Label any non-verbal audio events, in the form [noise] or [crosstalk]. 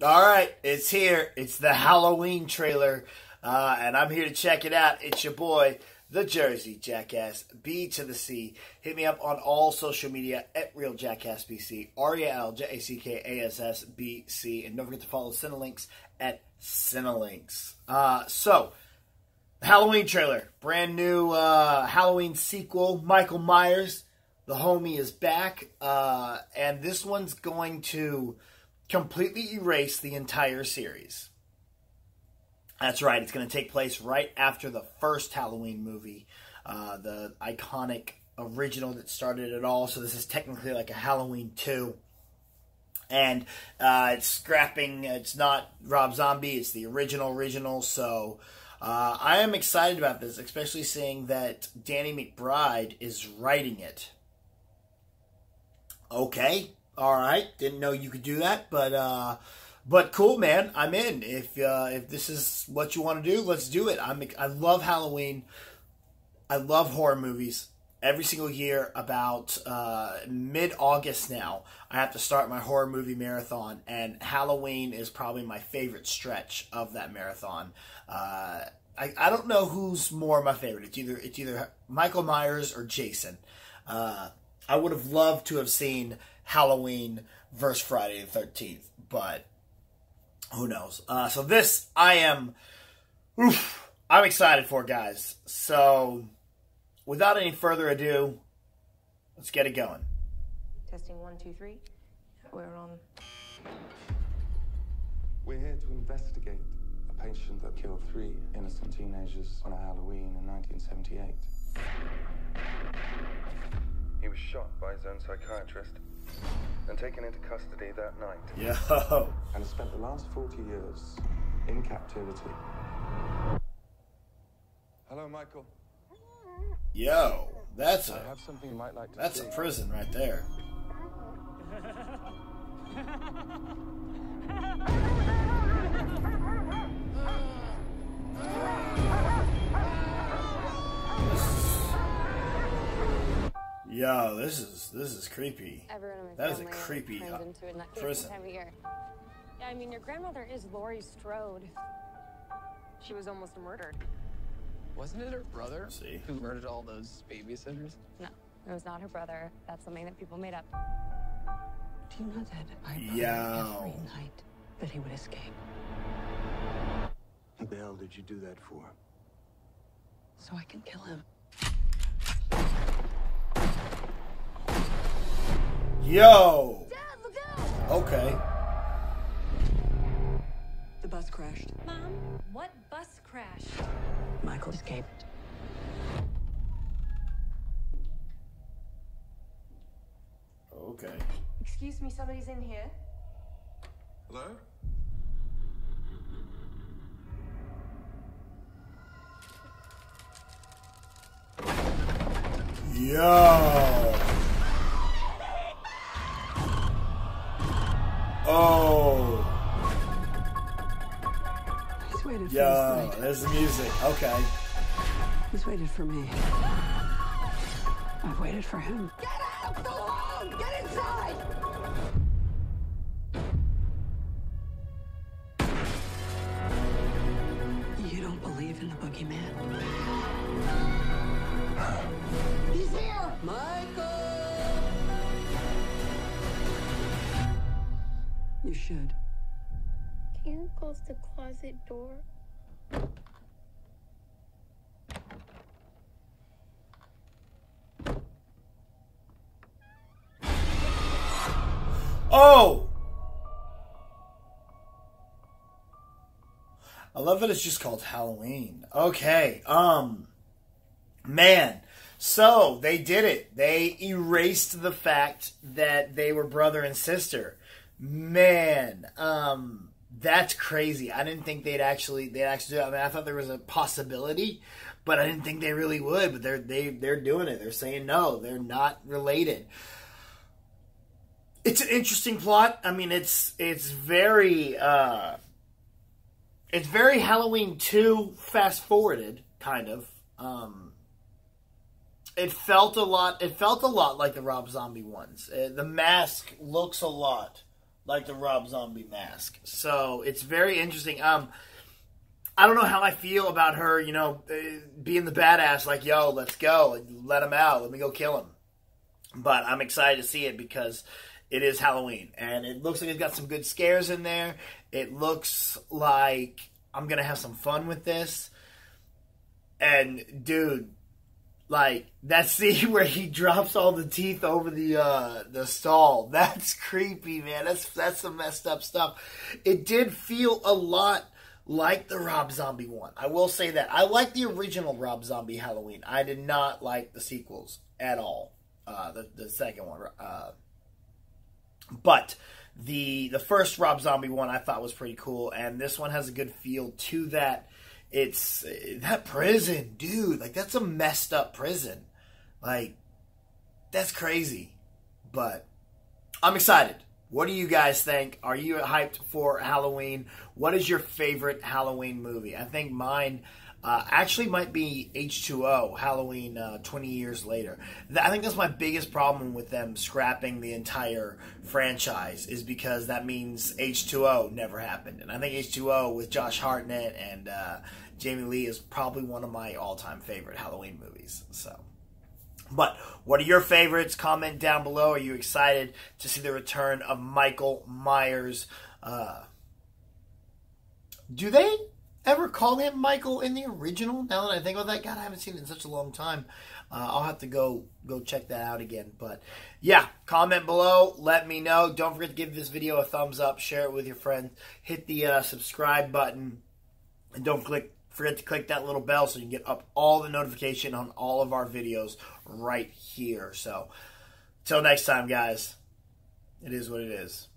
All right, it's here. It's the Halloween trailer, uh, and I'm here to check it out. It's your boy, the Jersey Jackass, B to the C. Hit me up on all social media at Real Jackass BC, R E L J A C K A S S B C, and don't forget to follow Cinelinx at Cinelinx. Uh, so, Halloween trailer, brand new uh, Halloween sequel. Michael Myers, the homie, is back, uh, and this one's going to completely erase the entire series. That's right. It's going to take place right after the first Halloween movie, uh, the iconic original that started it all. So this is technically like a Halloween two, and uh, it's scrapping. It's not Rob Zombie. It's the original original. So uh, I am excited about this, especially seeing that Danny McBride is writing it. Okay, all right. Didn't know you could do that, but uh, but cool, man. I'm in. If uh, if this is what you want to do, let's do it. I'm I love Halloween. I love horror movies. Every single year, about uh, mid August now, I have to start my horror movie marathon, and Halloween is probably my favorite stretch of that marathon. Uh, I, I don't know who's more my favorite. It's either it's either Michael Myers or Jason. Uh, I would have loved to have seen Halloween versus Friday the 13th, but who knows? Uh, so this, I am, oof, I'm excited for, guys. So, without any further ado, let's get it going. Testing one, two, three. We're on. We're here to investigate a patient that killed three innocent teenagers on a Halloween in 1978. He was shot by his own psychiatrist and taken into custody that night. Yo. And spent the last 40 years in captivity. Hello, Michael. Yo. That's I a have something you might like to that's see. a prison right there. Yo, this is this is creepy. Everyone in my That is a creepy, turns uh, into a nutcase prison. time of year. Yeah, I mean, your grandmother is Laurie Strode. She was almost murdered. Wasn't it her brother See. who murdered all those babysitters? No, it was not her brother. That's something that people made up. Do you know that I pray Yo. every night that he would escape? What the hell did you do that for? So I can kill him. Yo. Dad, look out! Okay. The bus crashed. Mom, what bus crashed? Michael escaped. Okay. Excuse me, somebody's in here. Hello? Yo. Oh. He's waited for Yo. There's the music. Okay. He's waited for me. I've waited for him. Get out! Go home! Get inside! You don't believe in the boogeyman? He's here! Michael! You should. Can you close the closet door? Oh. I love that it's just called Halloween. Okay. Um man. So, they did it. They erased the fact that they were brother and sister. Man, um that's crazy. I didn't think they'd actually they'd actually. I mean, I thought there was a possibility, but I didn't think they really would, but they're they they're doing it. They're saying no, they're not related it's an interesting plot. I mean, it's it's very uh, it's very Halloween two fast forwarded kind of. Um, it felt a lot. It felt a lot like the Rob Zombie ones. Uh, the mask looks a lot like the Rob Zombie mask. So it's very interesting. Um, I don't know how I feel about her, you know, uh, being the badass, like, yo, let's go, let him out, let me go kill him. But I'm excited to see it because it is Halloween, and it looks like it's got some good scares in there. It looks like I'm gonna have some fun with this. And dude, like that scene [laughs] where he drops all the teeth over the uh the stall, [laughs] that's creepy, man. That's that's some messed up stuff. It did feel a lot like the Rob Zombie one. I will say that. I like the original Rob Zombie Halloween. I did not like the sequels at all. Uh, the the second one, uh, but the the first Rob Zombie one I thought was pretty cool, and this one has a good feel to that. It's that prison, dude. Like that's a messed up prison. Like that's crazy, but I'm excited. What do you guys think? Are you hyped for Halloween? What is your favorite Halloween movie? I think mine uh, actually might be H2O, Halloween uh, 20 years later. I think that's my biggest problem with them scrapping the entire franchise, is because that means H2O never happened. And I think H2O with Josh Hartnett and uh, Jamie Lee is probably one of my all time favorite Halloween movies. So. But what are your favorites? Comment down below. Are you excited to see the return of Michael Myers? Uh, do they ever call him Michael in the original? Now that I think about that, God, I haven't seen it in such a long time. Uh, I'll have to go go check that out again. But yeah, comment below. Let me know. Don't forget to give this video a thumbs up. Share it with your friends. Hit the uh, subscribe button, and don't click forget to click that little bell so you can get up all the notification on all of our videos right here. So, till next time, guys, it is what it is.